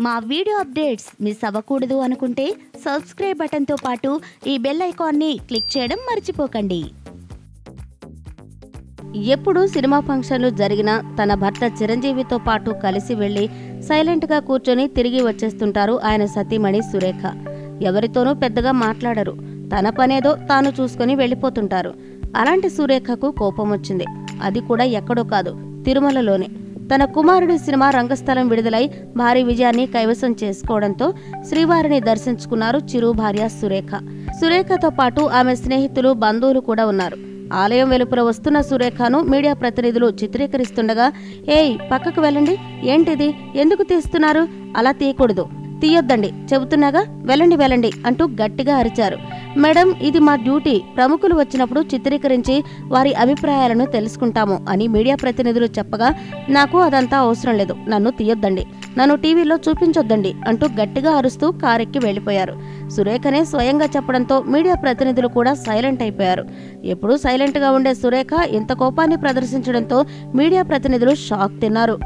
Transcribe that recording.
మా video updates miss అవ్వకూడదు అనుకుంటే సబ్స్క్రైబ్ బటన్తో పాటు ఈ బెల్ ఐకాన్ని క్లిక్ చేయడం మర్చిపోకండి. ఎప్పుడు సినిమా ఫంక్షన్లు జరిగినా తన భర్త చిరంజీవితో పాటు కలిసి వెళ్ళి సైలెంట్గా కూర్చొని తిరిగి వచ్చేస్తుంటారు ఆయన సతీమణి సురేఖ. ఎవరితోనూ పెద్దగా మాట్లాడరు. తన పనేదో తాను చూసుకుని వెళ్ళిపోతుంటారు. అలాంటి సురేఖకు కోపం వచ్చింది అది కూడా ఎక్కడో కాదు తిరుమలలోనే. తన కుమారుడు సినిమా రంగస్థలం విడుదలై భారీ విజయాన్ని కైవసం చేసుకోవడంతో శ్రీవారిని దర్శించుకున్నారు చిరు భార్య సురేఖ. సురేఖతో పాటు ఆమె స్నేహితులు బంధువులు కూడా ఉన్నారు. ఆలయం వెలుపల వస్తున్న సురేఖను మీడియా ప్రతినిధులు చిత్రీకరిస్తుండగా ఏయ్ పక్కకు వెళ్ళండి. ఏంటిది? ఎందుకు తీస్తున్నారు? అలా తీయకూడదు. తీయొద్దండి. చెబుతున్నాగా వెళ్ళండి వెళ్ళండి అంటూ గట్టిగా అరిచారు. మేడం ఇది మా డ్యూటీ. ప్రముఖులు వచ్చినప్పుడు చిత్రీకరించి వారి అభిప్రాయాలను తెలుసుకుంటాము అని మీడియా ప్రతినిధులు చెప్పగా నాకు అదంతా అవసరం లేదు. నన్ను తీయొద్దండి. నన్ను టీవీలో చూపించొద్దండి అంటూ గట్టిగా అరుస్తూ కారెక్కి వెళ్ళిపోయారు సురేఖనే స్వయంగా చెప్పడంతో మీడియా ప్రతినిధులు కూడా సైలెంట్ అయిపోయారు. ఎప్పుడూ సైలెంట్గా ఉండే సురేఖ ఇంత కోపాన్ని ప్రదర్శించడంతో మీడియా ప్రతినిధులు షాక్ తిన్నారు.